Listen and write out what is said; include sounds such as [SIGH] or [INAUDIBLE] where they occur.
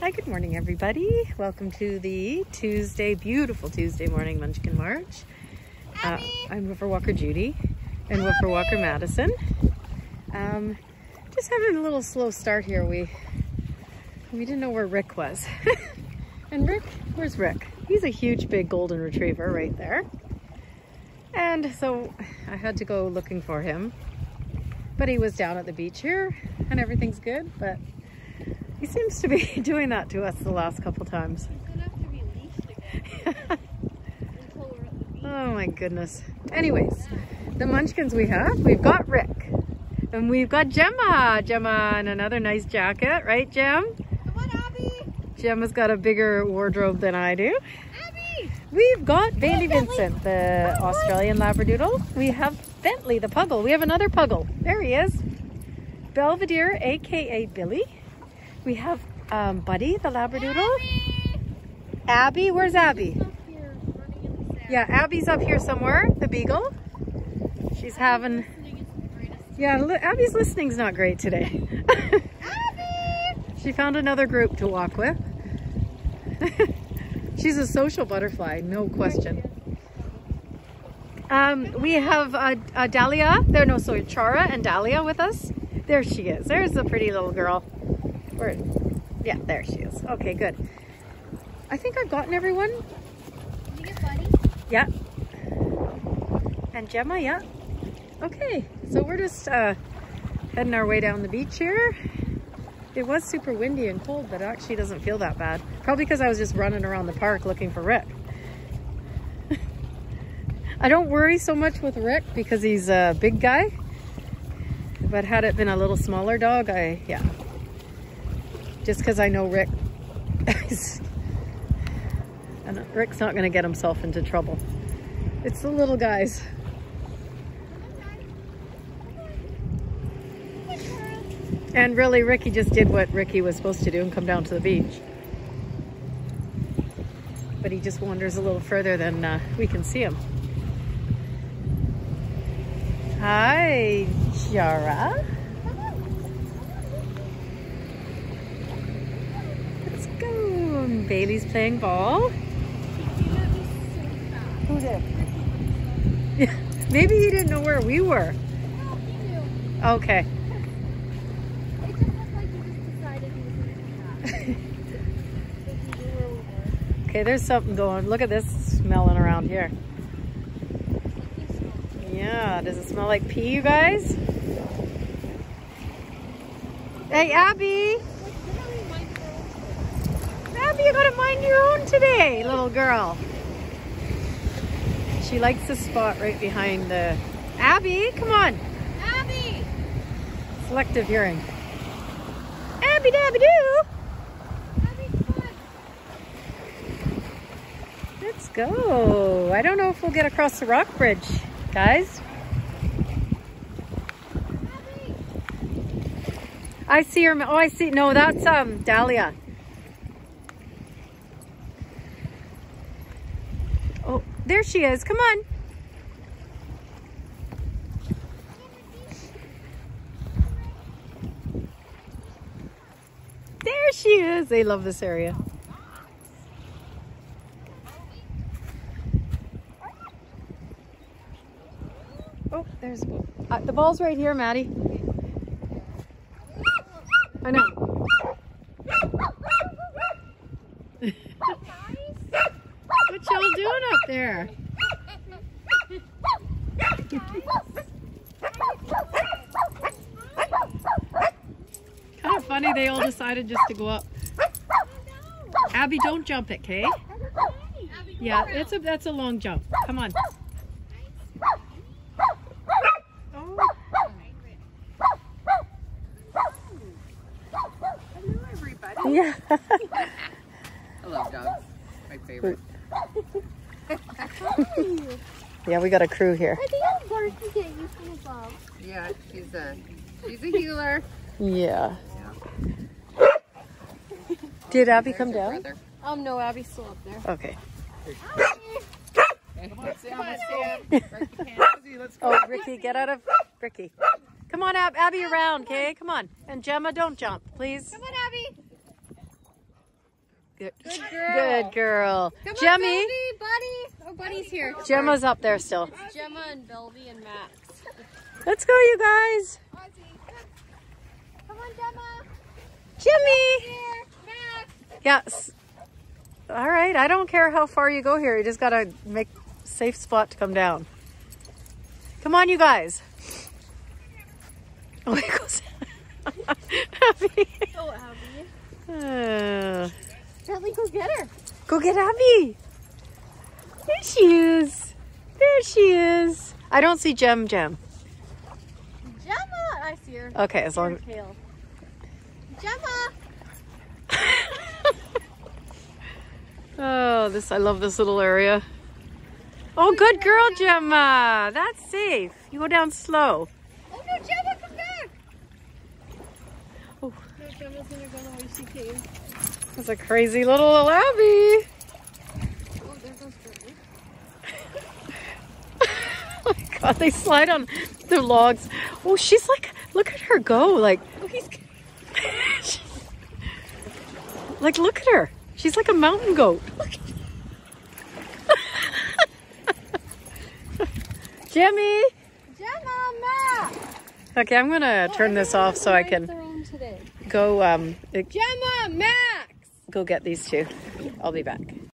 Hi, good morning, everybody. Welcome to the Tuesday, beautiful Tuesday morning Munchkin March. Uh, I'm Woofer Walker Judy and Woofer Walker Madison. Um, just having a little slow start here. We we didn't know where Rick was. [LAUGHS] and Rick, where's Rick? He's a huge, big golden retriever right there. And so I had to go looking for him. But he was down at the beach here and everything's good. But he seems to be [LAUGHS] doing that to us the last couple times. [LAUGHS] oh my goodness. Anyways, the munchkins we have, we've got Rick. And we've got Gemma. Gemma in another nice jacket, right Gem? Come on, Abby. Gemma's got a bigger wardrobe than I do. Abby. We've got Bailey Vincent, the Australian Labradoodle. We have Bentley, the Puggle. We have another Puggle. There he is. Belvedere, aka Billy. We have um, Buddy, the Labradoodle. Abby. Abby, where's Abby? Up here, running in the sand. Yeah, Abby's up here somewhere, the Beagle. She's having, the yeah, li Abby's listening's not great today. Abby. [LAUGHS] she found another group to walk with. [LAUGHS] She's a social butterfly, no question. Um, we have uh, uh, Dalia, there, no, sorry, Chara and Dalia with us. There she is. There's the pretty little girl. Where? Yeah, there she is. Okay, good. I think I've gotten everyone. Did you get Buddy? Yeah. And Gemma, yeah. Okay, so we're just uh, heading our way down the beach here. It was super windy and cold, but it actually doesn't feel that bad. Probably because I was just running around the park looking for Rick. [LAUGHS] I don't worry so much with Rick because he's a big guy. But had it been a little smaller dog, I, yeah. Just because I know Rick. [LAUGHS] and Rick's not going to get himself into trouble. It's the little guys. And really, Ricky just did what Ricky was supposed to do and come down to the beach. But he just wanders a little further than uh, we can see him. Hi, Yara. Let's go. Bailey's playing ball. Who did? Yeah, [LAUGHS] maybe he didn't know where we were. Okay. [LAUGHS] It just looked like he just decided he was going to do that. Like he knew where we were. Okay, there's something going. Look at this smelling around here. Yeah, does it smell like pee, you guys? Hey, Abby. You gotta mind your own today, little girl. She likes the spot right behind the... Abby, come on. Abby! Selective hearing. Abby dabby doo. Abby, come on. Let's go. I don't know if we'll get across the rock bridge, guys. Abby! I see her. Oh, I see. No, that's um Dalia. Oh, there she is. Come on. There she is. They love this area. Oh, there's uh, the ball's right here, Maddie. I know. what y'all doing up there? kind of funny they all decided just to go up. Abby, don't jump it, okay? Abby, Yeah, on. it's a that's a long jump. Come on. Oh, Hello, everybody. yeah. [LAUGHS] I love dogs. My favorite. [LAUGHS] yeah, we got a crew here. I think I'm to get you from above. Yeah, she's a she's a heeler. Yeah. Did Abby come There's her down? brother. Um, no, Abby's still up there. Okay. Come on, Sam. Let's stand. Break the canopy. Let's go. Oh, Ricky, get out of Ricky. Come on, Ab Abby, around, okay? Come on. And Gemma, don't jump, please. Come on, Abby. Good, Good girl. Good girl. Come on, Jemmy. Belby, buddy. Oh, buddy's here. Gemma's up there still. Gemma and Belby and Max. Let's go, you guys. Come on, Gemma. Jimmy. Max. Yes. All right. I don't care how far you go here. You just got to make safe spot to come down. Come on, you guys. [LAUGHS] Oh, he goes. Abby. [LAUGHS] Oh, Abby. Uh, Bentley, go get her. go get Abby. There she is. There she is. I don't see Gem Gem. Gemma. I see her. Okay, as long Tail. Gemma. [LAUGHS] Oh, this I love this little area. Oh, good girl, Gemma. That's safe. You go down slow. Oh no, Gemma, come back. Oh. No, Gemma's gonna go the way she came. That's a crazy little Abby. Oh, there goes [LAUGHS] Bentley. oh my god, they slide on the logs. Oh, she's like, look at her go. Like, Oh, [LAUGHS] like look at her. She's like a mountain goat. [LAUGHS] Jimmy. Gemma. Okay, I'm gonna turn this off so I can go um Gemma, Max. Go get these two. I'll be back.